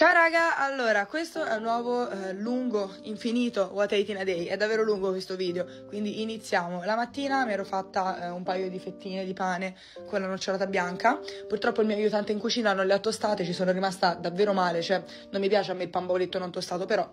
Ciao raga, allora questo è un nuovo eh, lungo, infinito What Ate in a Day, è davvero lungo questo video, quindi iniziamo. La mattina mi ero fatta eh, un paio di fettine di pane con la nocciolata bianca, purtroppo il mio aiutante in cucina non le ha tostate, ci sono rimasta davvero male, cioè non mi piace a me il pan non tostato, però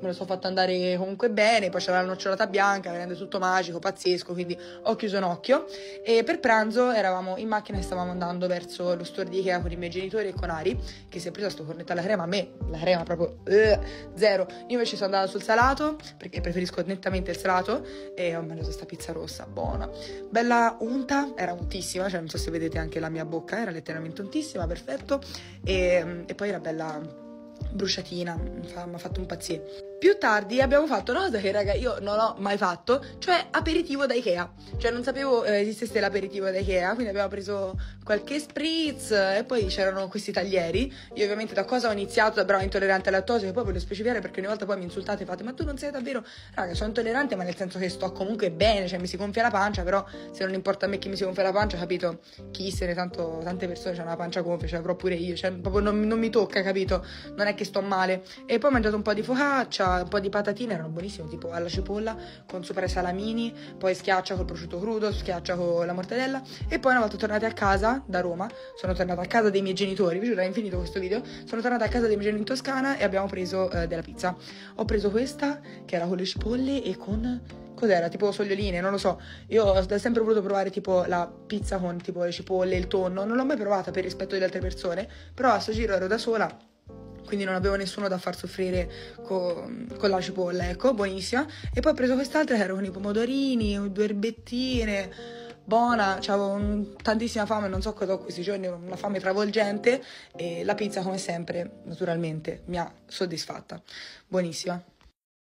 me lo sono fatto andare comunque bene, poi c'era la nocciolata bianca, rende tutto magico, pazzesco, quindi ho chiuso un occhio. E per pranzo eravamo in macchina e stavamo andando verso lo store di Ikea con i miei genitori e con Ari, che si è preso sto cornetto alla crema me la crema proprio uh, zero. Io invece sono andata sul salato perché preferisco nettamente il salato e ho mangiato questa pizza rossa buona. Bella unta, era untissima, cioè non so se vedete anche la mia bocca, era letteralmente untissima, perfetto. E, e poi era bella bruciatina, mi ha fatto impazzire. Più tardi abbiamo fatto una cosa che raga io non ho mai fatto, cioè aperitivo da Ikea. Cioè non sapevo eh, esistesse l'aperitivo da Ikea, quindi abbiamo preso qualche spritz e poi c'erano questi taglieri. Io ovviamente da cosa ho iniziato da brava intollerante al lattosio, che poi voglio specificare perché ogni volta poi mi insultate e fate ma tu non sei davvero... Raga, sono intollerante ma nel senso che sto comunque bene, cioè mi si gonfia la pancia, però se non importa a me che mi si gonfia la pancia, capito? Chi se ne tanto tante persone hanno la pancia gonfia, cioè avrò pure io, cioè proprio non, non mi tocca, capito? Non è che sto male. E poi ho mangiato un po' di focaccia, un po' di patatine, erano buonissime, tipo alla cipolla con sopra i salamini, poi schiaccia col prosciutto crudo, schiaccia con la mortadella e poi una volta tornati a casa da Roma, sono tornata a casa dei miei genitori, vi giuro è infinito questo video, sono tornata a casa dei miei genitori in Toscana e abbiamo preso eh, della pizza. Ho preso questa che era con le cipolle e con cos'era? Tipo soglioline, non lo so. Io ho sempre voluto provare tipo la pizza con tipo le cipolle, il tonno. Non l'ho mai provata per rispetto delle altre persone, però a sto giro ero da sola quindi non avevo nessuno da far soffrire con, con la cipolla, ecco, buonissima. E poi ho preso quest'altra che era con i pomodorini, due erbettine, buona, avevo tantissima fame, non so cosa ho questi giorni, una fame travolgente e la pizza come sempre, naturalmente, mi ha soddisfatta. Buonissima.